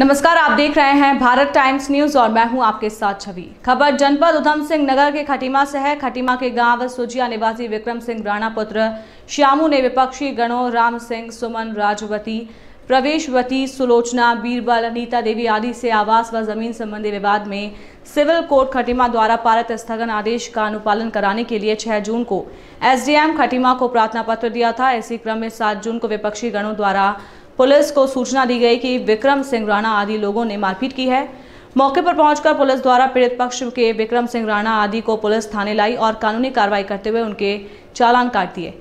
नमस्कार, आप देख रहे हैं भारत टाइम्स न्यूज़ और मैं हूँ आपके साथ छवि। खबर जनपद उधम सिंह नगर के खटीमा से है। खटीमा के गाँव सुजिया निवासी विक्रम सिंह राणा पुत्र श्यामू ने विपक्षी गणों राम सिंह, सुमन राजवती, प्रवेशवती, सुलोचना, बीरबल नीता देवी आदि से आवास व ज़मीन संबंधी विवाद में सिविल कोर्ट खटीमा द्वारा पारित स्थगन आदेश का अनुपालन कराने के लिए 6 जून को एसडीएम खटीमा को प्रार्थना पत्र दिया था। इसी क्रम में 7 जून को विपक्षी गणों द्वारा पुलिस को सूचना दी गई कि विक्रम सिंह राणा आदि लोगों ने मारपीट की है। मौके पर पहुंचकर पुलिस द्वारा पीड़ित पक्ष के विक्रम सिंह राणा आदि को पुलिस थाने लाई और कानूनी कार्रवाई करते हुए उनके चालान काट दिए।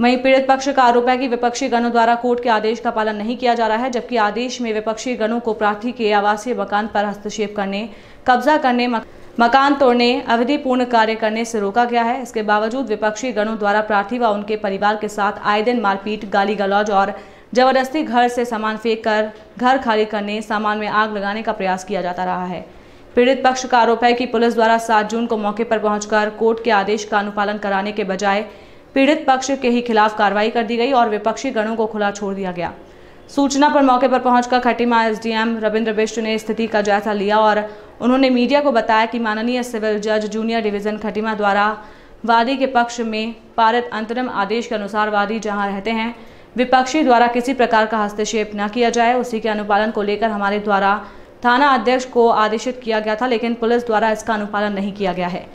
वहीं पीड़ित पक्ष का आरोप है कि विपक्षी गणों द्वारा कोर्ट के आदेश का पालन नहीं किया जा रहा है, जबकि आदेश में विपक्षी गणों को प्रार्थी के आवासीय मकान पर हस्तक्षेप करने, कब्जा करने मकान तोड़ने, अवधिपूर्ण कार्य करने से रोका गया है। इसके बावजूद विपक्षी गणों द्वारा प्रार्थी व उनके परिवार के साथ आए दिन मारपीट गाली गलौज और ज़बरदस्ती घर से सामान फेंक कर घर खाली करने, सामान में आग लगाने का प्रयास किया जाता रहा है। पीड़ित पक्ष का आरोप है कि पुलिस द्वारा 7 जून को मौके पर पहुंचकर कोर्ट के आदेश का अनुपालन कराने के बजाय पीड़ित पक्ष के ही खिलाफ कार्रवाई कर दी गई और विपक्षी गणों को खुला छोड़ दिया गया। सूचना पर मौके पर पहुंचकर खटीमा एसडीएम रविंद्र बिष्ट ने स्थिति का जायजा लिया और उन्होंने मीडिया को बताया कि माननीय सिविल जज जूनियर डिवीज़न खटीमा द्वारा वादी के पक्ष में पारित अंतरिम आदेश के अनुसार वादी जहाँ रहते हैं विपक्षी द्वारा किसी प्रकार का हस्तक्षेप न किया जाए, उसी के अनुपालन को लेकर हमारे द्वारा थाना अध्यक्ष को आदेशित किया गया था, लेकिन पुलिस द्वारा इसका अनुपालन नहीं किया गया है।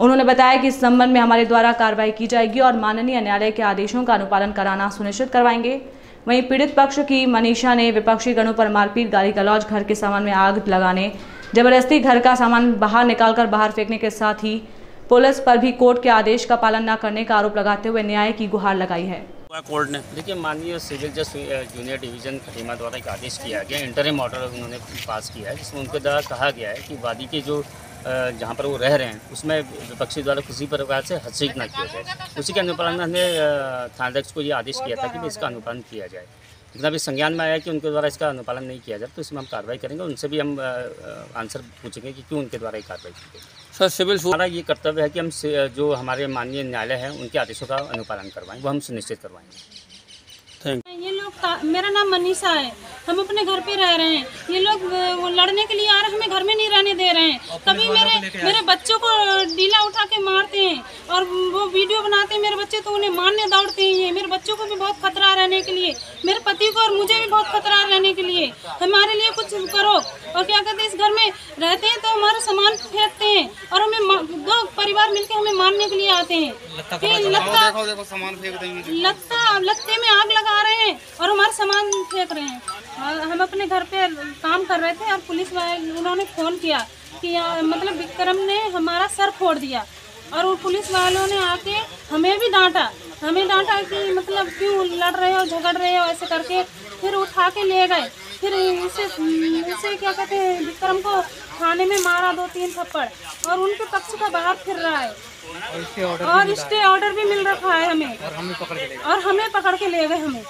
उन्होंने बताया कि इस संबंध में हमारे द्वारा कार्रवाई की जाएगी और माननीय न्यायालय के आदेशों का अनुपालन कराना सुनिश्चित करवाएँगे। वहीं पीड़ित पक्ष की मनीषा ने विपक्षी गणों पर मारपीट, गाली गलौज, घर के सामान में आग लगाने, ज़बरदस्ती घर का सामान बाहर निकालकर बाहर फेंकने के साथ ही पुलिस पर भी कोर्ट के आदेश का पालन न करने का आरोप लगाते हुए न्याय की गुहार लगाई है। कोर्ट ने? देखिए, माननीय सिविल जज जूनियर डिवीज़न खटीमा द्वारा एक आदेश किया गया। इंटरिम ऑर्डर उन्होंने पास किया है, जिसमें उनके द्वारा कहा गया है कि वादी के जो जहाँ पर वो रह रहे हैं, उसमें विपक्षी द्वारा किसी प्रकार से हस्तक्षेप न किया जाए। उसी के अनुपालन हमने थानाध्यक्ष को ये आदेश किया था कि इसका अनुपालन किया जाए। लेकिन अभी संज्ञान में आया कि उनके द्वारा इसका अनुपालन नहीं किया जाए तो इसमें हम कार्रवाई करेंगे उनसे भी हम आंसर पूछेंगे कि क्यों उनके द्वारा ये कार्रवाई की गई। सर सिविल हमारा ये कर्तव्य है कि हम जो हमारे माननीय न्यायालय है उनके आदेशों का अनुपालन करवाएँ वो हम सुनिश्चित करवाएँगे। ये लोग मेरा नाम मनीषा है। हम अपने घर पे रह रहे हैं। ये लोग वो लड़ने के लिए आ रहे हैं हमें घर में नहीं रहने दे रहे हैं। कभी मेरे मेरे बच्चों को डीला उठा के मारते हैं और वो वीडियो बनाते हैं मेरे बच्चे तो उन्हें मारने दौड़ते ही हैं। मेरे बच्चों को भी बहुत खतरा रहने के लिए मेरे पति को और मुझे भी बहुत खतरा रहने के लिए। हमारे लिए कुछ करो। और क्या कहते हैं इस घर में रहते हैं तो हमारा सामान फेंकते हैं और हमें दो परिवार मिलकर हमें मारने के लिए आते हैं। लगता लगते में आग लगा रहे हैं और हमारे सामान फेंक रहे हैं। हम अपने घर पे काम कर रहे थे और पुलिस वाले उन्होंने फ़ोन किया कि मतलब विक्रम ने हमारा सर फोड़ दिया। और वो पुलिस वालों ने आके हमें भी डांटा। हमें डांटा कि मतलब क्यों लड़ रहे हो झगड़ रहे हो ऐसे करके। फिर उठा के ले गए। फिर इसे इसे क्या कहते हैं विक्रम को थाने में मारा दो तीन थप्पड़। और उनके पक्ष का बाहर फिर रहा है। और स्टे ऑर्डर भी मिल। रखा है हमें। और हमें पकड़ के ले गए हमें।